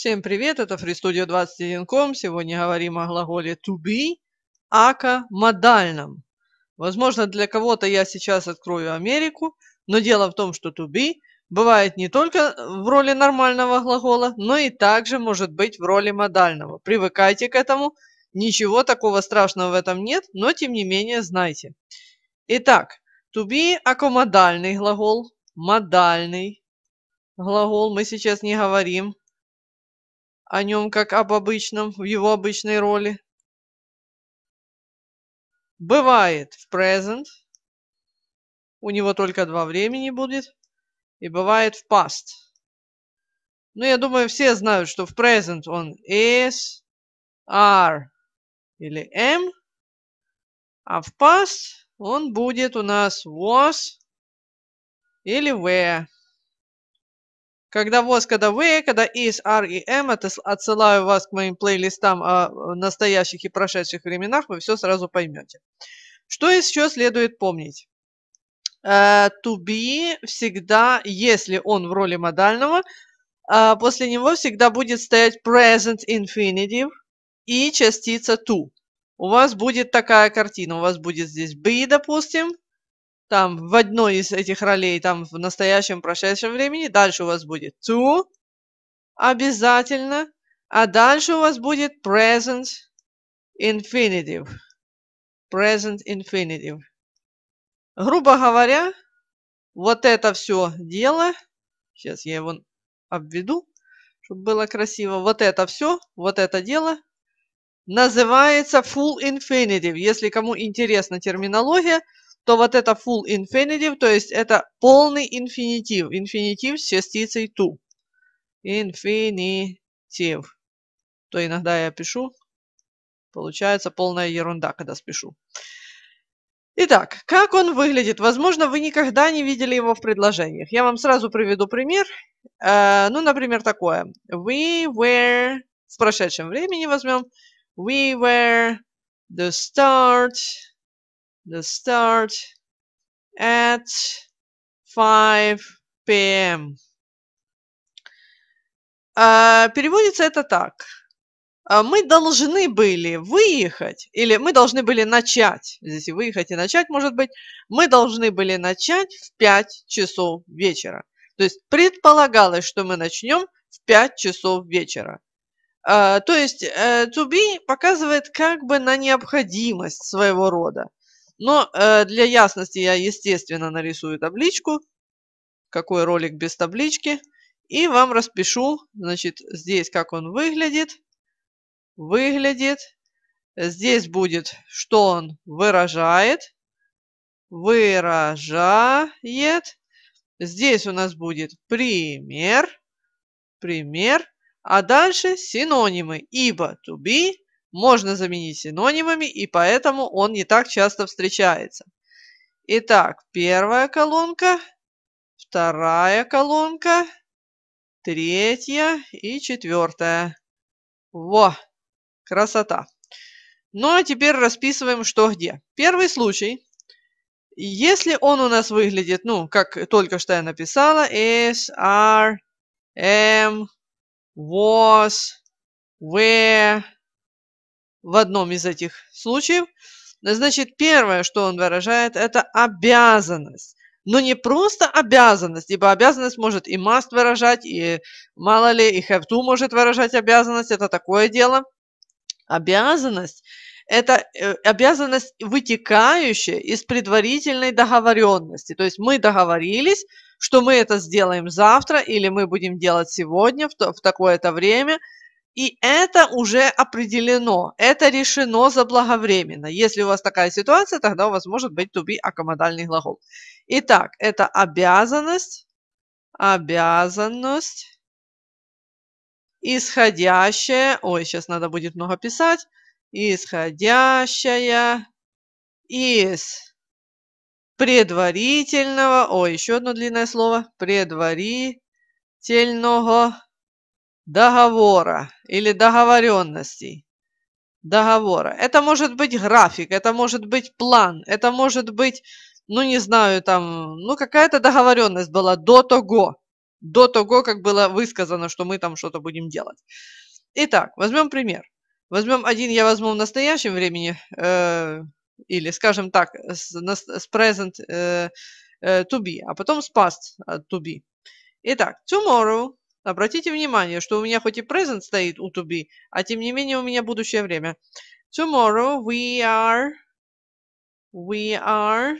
Всем привет, это FreeStudio21.com. Сегодня говорим о глаголе to be, ака модальном. Возможно, для кого-то я сейчас открою Америку, но дело в том, что to be бывает не только в роли нормального глагола, но и также может быть в роли модального. Привыкайте к этому, ничего такого страшного в этом нет, но тем не менее знайте. Итак, to be акомодальный глагол, модальный глагол, мы сейчас не говорим о нем как об обычном, в его обычной роли. Бывает в present, у него только два времени будет, и бывает в past. Ну, я думаю, все знают, что в present он is, are или am, а в past он будет у нас was или were. Когда was, когда we, когда is, are и am, это отсылаю вас к моим плейлистам о настоящих и прошедших временах, вы все сразу поймете. Что еще следует помнить? Uh, to be всегда, если он в роли модального, uh, после него всегда будет стоять present infinitive и частица to. У вас будет такая картина. У вас будет здесь be, допустим, там в одной из этих ролей, там в настоящем, прошедшем времени. Дальше у вас будет to обязательно. А дальше у вас будет present infinitive. Present infinitive. Грубо говоря, вот это все дело, сейчас я его обведу, чтобы было красиво. Вот это все, вот это дело называется full infinitive. Если кому интересна терминология, то вот это full infinitive, то есть это полный инфинитив. Инфинитив с частицей to. Инфинитив. То иногда я пишу. Получается полная ерунда, когда спешу. Итак, как он выглядит? Возможно, вы никогда не видели его в предложениях. Я вам сразу приведу пример. Uh, ну, например, такое. We were... В прошедшем времени возьмем. We were the start the start at 5 p.m. А, переводится это так. А, мы должны были выехать, или мы должны были начать, здесь и выехать, и начать, может быть, мы должны были начать в 5 часов вечера. То есть предполагалось, что мы начнем в 5 часов вечера. Uh, то есть uh, to be показывает как бы на необходимость своего рода. Но э, для ясности я, естественно, нарисую табличку. Какой ролик без таблички. И вам распишу, значит, здесь как он выглядит. Выглядит. Здесь будет, что он выражает. Выражает. Здесь у нас будет пример. Пример. А дальше синонимы. Ибо to be можно заменить синонимами, и поэтому он не так часто встречается. Итак, первая колонка, вторая колонка, третья и четвертая. Во, красота. Ну а теперь расписываем, что где. Первый случай. Если он у нас выглядит, ну, как только что я написала, S, R, M, was, where, в одном из этих случаев, значит, первое, что он выражает, это обязанность. Но не просто обязанность, ибо обязанность может и must выражать, и мало ли, и have to может выражать обязанность, это такое дело. Обязанность – это э, обязанность, вытекающая из предварительной договоренности. То есть мы договорились, что мы это сделаем завтра, или мы будем делать сегодня, в, в такое-то время – и это уже определено, это решено заблаговременно. Если у вас такая ситуация, тогда у вас может быть to be аккомодальный глагол. Итак, это обязанность, обязанность, исходящая, ой, сейчас надо будет много писать, исходящая из предварительного, ой, еще одно длинное слово, предварительного договора или договоренностей. Договора. Это может быть график, это может быть план, это может быть, ну не знаю, там, ну какая-то договоренность была до того. до того, как было высказано, что мы там что-то будем делать. Итак, возьмем пример. Возьмем один, я возьму в настоящем времени, э, или, скажем так, с, с present э, э, to be, а потом с past э, to be. Итак, tomorrow, обратите внимание, что у меня хоть и present стоит у to be, а тем не менее у меня будущее время. Tomorrow we are, we are,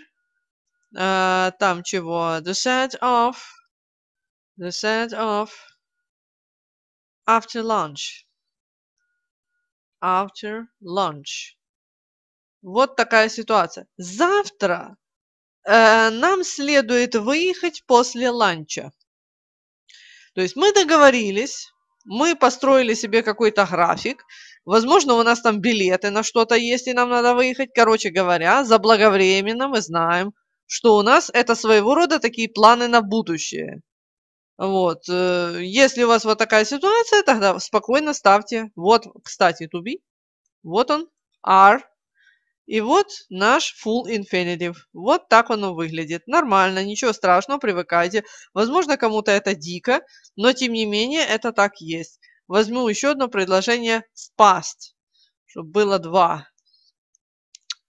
э, там чего, the set of, the set of, after lunch after lunch. Вот такая ситуация. Завтра э, нам следует выехать после ланча. То есть мы договорились, мы построили себе какой-то график, возможно, у нас там билеты на что-то есть, и нам надо выехать. Короче говоря, заблаговременно мы знаем, что у нас это своего рода такие планы на будущее. Вот. Э, если у вас вот такая ситуация, тогда спокойно ставьте. Вот, кстати, to be. Вот он, are. И вот наш full infinitive. Вот так оно выглядит. Нормально, ничего страшного, привыкайте. Возможно, кому-то это дико, но тем не менее это так есть. Возьму еще одно предложение в past, чтобы было два.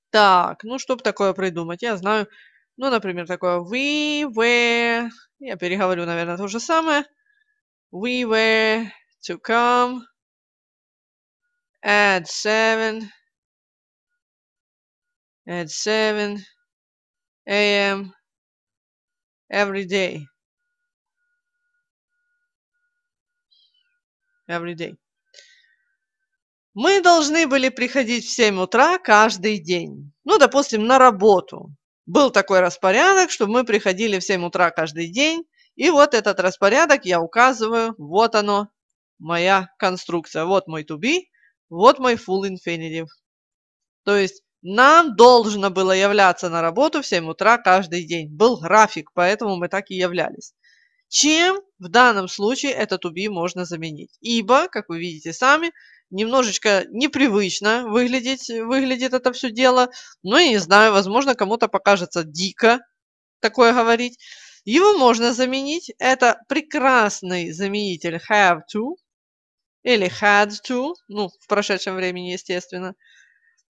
Так, ну, чтобы такое придумать, я знаю. Ну, например, такое we were я переговорю, наверное, то же самое. We were to come at seven at seven a.m. every day. Every day. Мы должны были приходить в 7 утра каждый день. Ну, допустим, на работу был такой распорядок, чтобы мы приходили в 7 утра каждый день. И вот этот распорядок я указываю. Вот оно, моя конструкция. Вот мой to be, вот мой full infinitive. То есть нам должно было являться на работу в 7 утра каждый день. Был график, поэтому мы так и являлись. Чем в данном случае это to be можно заменить? Ибо, как вы видите сами, немножечко непривычно выглядеть, выглядит это все дело. Ну, я не знаю, возможно, кому-то покажется дико такое говорить. Его можно заменить. Это прекрасный заменитель have to или had to, ну, в прошедшем времени, естественно.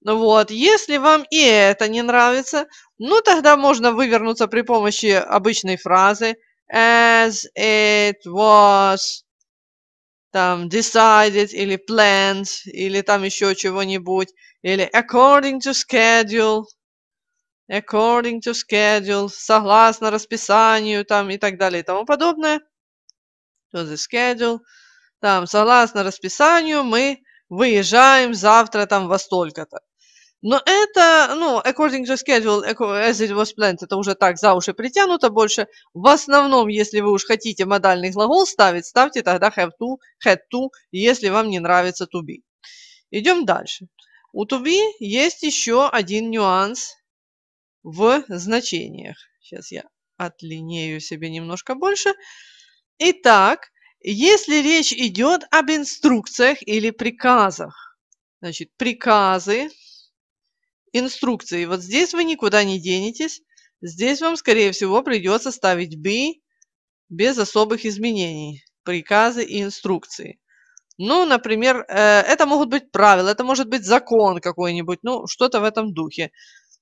Вот, если вам и это не нравится, ну, тогда можно вывернуться при помощи обычной фразы as it was там decided или planned, или там еще чего-нибудь, или according to schedule, according to schedule, согласно расписанию там и так далее и тому подобное. To the schedule. Там, согласно расписанию, мы выезжаем завтра там во столько-то. Но это, ну, according to schedule, as it was planned, это уже так за уши притянуто больше. В основном, если вы уж хотите модальный глагол ставить, ставьте тогда have to, had to, если вам не нравится to be. Идем дальше. У to be есть еще один нюанс в значениях. Сейчас я отлинею себе немножко больше. Итак, если речь идет об инструкциях или приказах, значит, приказы инструкции. Вот здесь вы никуда не денетесь. Здесь вам, скорее всего, придется ставить be без особых изменений. Приказы и инструкции. Ну, например, э, это могут быть правила, это может быть закон какой-нибудь, ну, что-то в этом духе.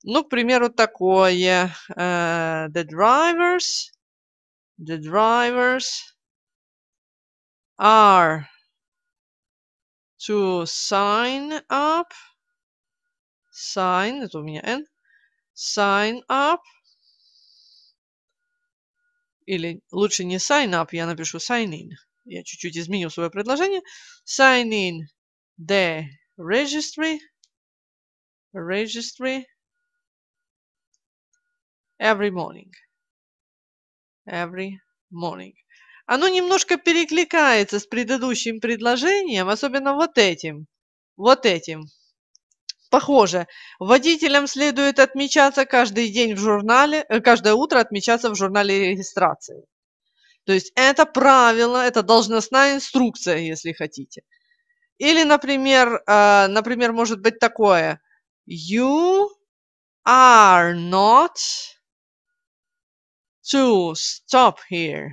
Ну, к примеру, такое. Э, the drivers, the drivers are to sign up sign, это у меня n, sign up, или лучше не sign up, я напишу sign in. Я чуть-чуть изменю свое предложение. Sign in the registry, registry every morning. Every morning. Оно немножко перекликается с предыдущим предложением, особенно вот этим. Вот этим. Похоже, водителям следует отмечаться каждый день в журнале, э, каждое утро отмечаться в журнале регистрации. То есть это правило, это должностная инструкция, если хотите. Или, например, э, например, может быть такое. You are not to stop here.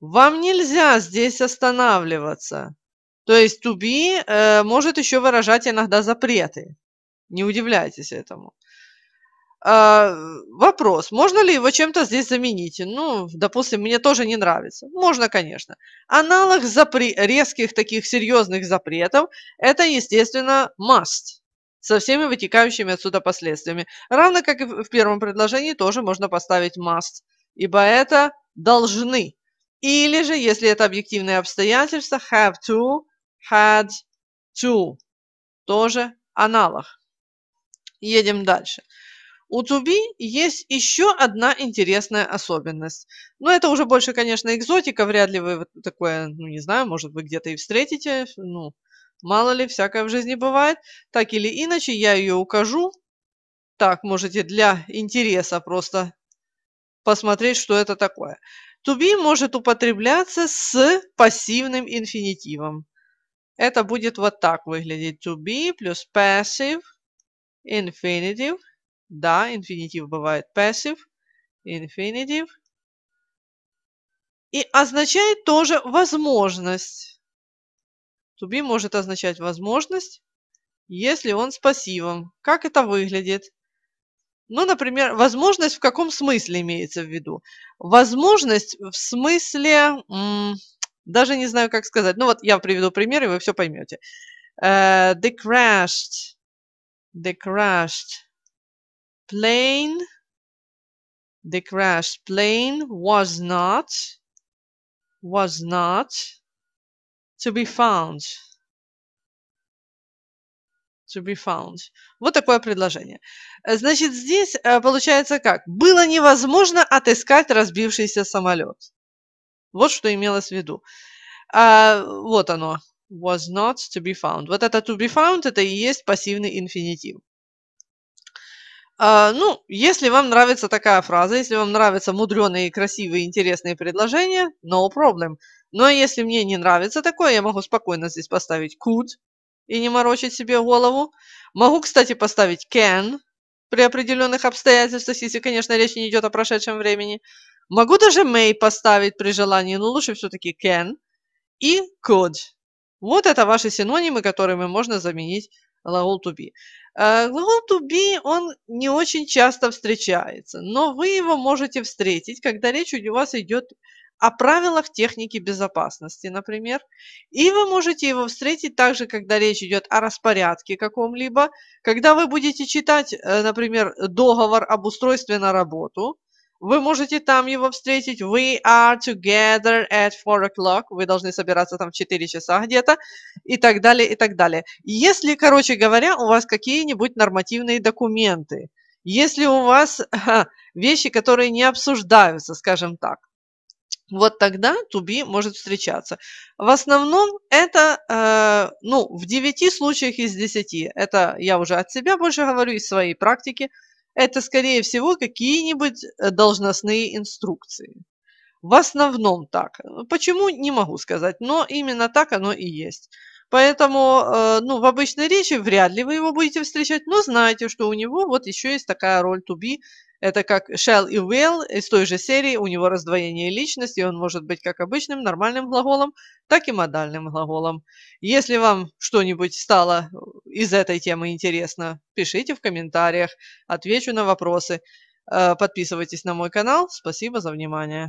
Вам нельзя здесь останавливаться. То есть to be э, может еще выражать иногда запреты. Не удивляйтесь этому. А, вопрос, можно ли его чем-то здесь заменить? Ну, допустим, мне тоже не нравится. Можно, конечно. Аналог запре- резких таких серьезных запретов – это, естественно, must со всеми вытекающими отсюда последствиями. Равно как и в первом предложении тоже можно поставить must, ибо это должны. Или же, если это объективные обстоятельства, have to, had to. Тоже аналог. Едем дальше. У to be есть еще одна интересная особенность. Но это уже больше, конечно, экзотика. Вряд ли вы такое, ну, не знаю, может, вы где-то и встретите. Ну, мало ли, всякое в жизни бывает. Так или иначе, я ее укажу. Так, можете для интереса просто посмотреть, что это такое. To be может употребляться с пассивным инфинитивом. Это будет вот так выглядеть. To be плюс passive infinitive да, инфинитив бывает passive, infinitive. И означает тоже возможность. To be может означать возможность, если он с пассивом. Как это выглядит? Ну, например, возможность в каком смысле имеется в виду? Возможность в смысле, даже не знаю, как сказать. Ну, вот я приведу пример, и вы все поймете. Uh, the crashed, the crashed plane, the crashed plane was not, was not to be found. To be found. Вот такое предложение. Значит, здесь э, получается как? Было невозможно отыскать разбившийся самолет. Вот что имелось в виду. А, вот оно. Was not to be found. Вот это to be found, это и есть пассивный инфинитив. А, ну, если вам нравится такая фраза, если вам нравятся мудреные, красивые, интересные предложения, no problem. Но если мне не нравится такое, я могу спокойно здесь поставить could и не морочить себе голову. Могу, кстати, поставить can при определенных обстоятельствах, если, конечно, речь не идет о прошедшем времени. Могу даже may поставить при желании, но лучше все-таки can и could. Вот это ваши синонимы, которыми можно заменить глагол to be. Э, глагол to be, он не очень часто встречается, но вы его можете встретить, когда речь у вас идет о правилах техники безопасности, например. И вы можете его встретить также, когда речь идет о распорядке каком-либо, когда вы будете читать, э, например, договор об устройстве на работу, вы можете там его встретить. We are together at four o'clock. Вы должны собираться там в 4 часа где-то. И так далее, и так далее. Если, короче говоря, у вас какие-нибудь нормативные документы, если у вас вещи, которые не обсуждаются, скажем так, вот тогда be может встречаться. В основном это, э, ну, в 9 случаях из 10, это я уже от себя больше говорю, из своей практики – это, скорее всего, какие-нибудь э, должностные инструкции. В основном так. Почему, не могу сказать, но именно так оно и есть. Поэтому, э, ну, в обычной речи вряд ли вы его будете встречать, но знайте, что у него вот еще есть такая роль to be, это как shall и will из той же серии, у него раздвоение личности, он может быть как обычным нормальным глаголом, так и модальным глаголом. Если вам что-нибудь стало из этой темы интересно, пишите в комментариях, отвечу на вопросы. Э, подписывайтесь на мой канал. Спасибо за внимание.